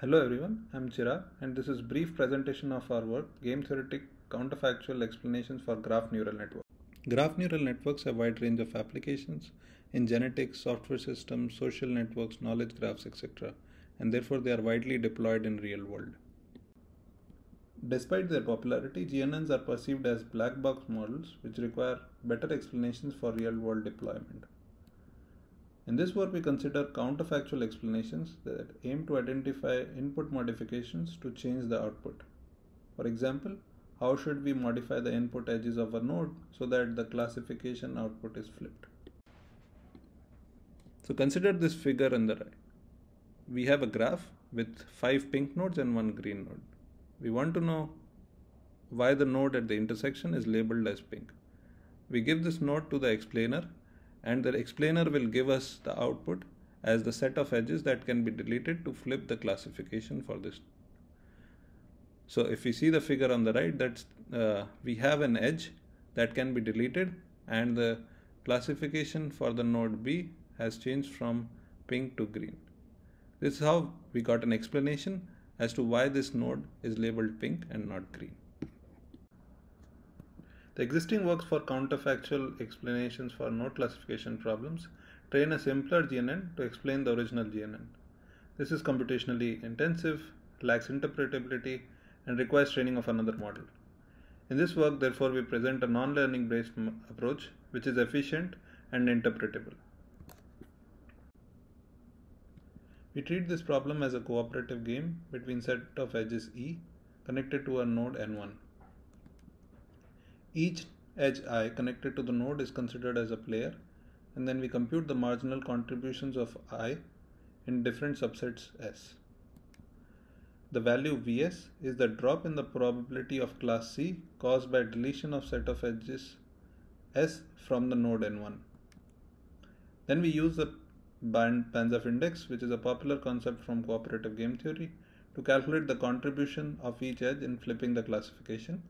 Hello everyone, I'm Chirag and this is brief presentation of our work Game Theoretic Counterfactual Explanations for Graph Neural Networks. Graph neural networks have wide range of applications in genetics, software systems, social networks, knowledge graphs, etc. and therefore they are widely deployed in real world. Despite their popularity, GNNs are perceived as black box models which require better explanations for real world deployment. In this work, we consider counterfactual explanations that aim to identify input modifications to change the output. For example, how should we modify the input edges of a node so that the classification output is flipped? So consider this figure on the right. We have a graph with five pink nodes and one green node. We want to know why the node at the intersection is labeled as pink. We give this node to the explainer and the explainer will give us the output as the set of edges that can be deleted to flip the classification for this. So if we see the figure on the right, that's uh, we have an edge that can be deleted and the classification for the node B has changed from pink to green. This is how we got an explanation as to why this node is labeled pink and not green. The existing works for counterfactual explanations for node classification problems train a simpler GNN to explain the original GNN. This is computationally intensive, lacks interpretability, and requires training of another model. In this work, therefore, we present a non-learning based approach which is efficient and interpretable. We treat this problem as a cooperative game between set of edges E connected to a node N1. Each edge i connected to the node is considered as a player and then we compute the marginal contributions of i in different subsets S. The value Vs is the drop in the probability of class C caused by deletion of set of edges S from the node N1. Then we use the band Banzhaf index, which is a popular concept from cooperative game theory, to calculate the contribution of each edge in flipping the classification.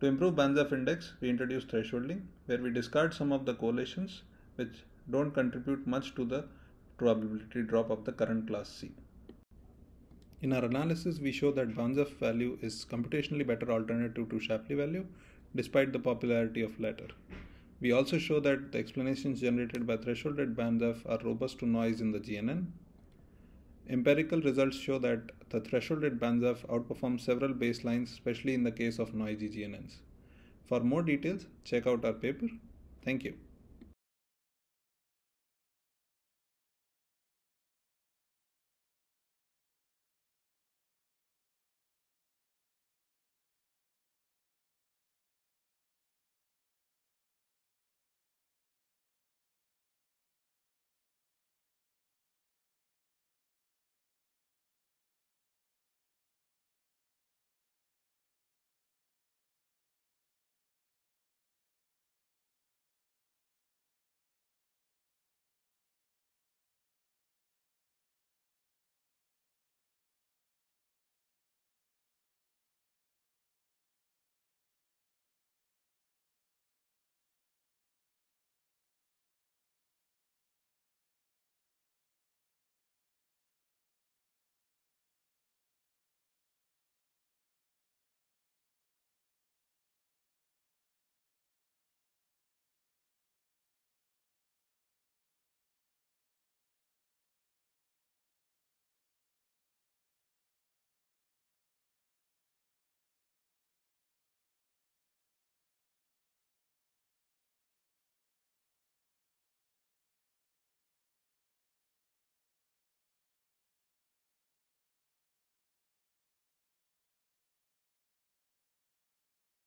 To improve Banzhaf index, we introduce thresholding, where we discard some of the coalitions which don't contribute much to the probability drop of the current class C. In our analysis, we show that Banzhaf value is computationally better alternative to Shapley value, despite the popularity of latter. We also show that the explanations generated by thresholded Banzhaf are robust to noise in the GNN Empirical results show that the threshold thresholded Banzhaf outperforms several baselines, especially in the case of noisy GNNs. For more details, check out our paper. Thank you.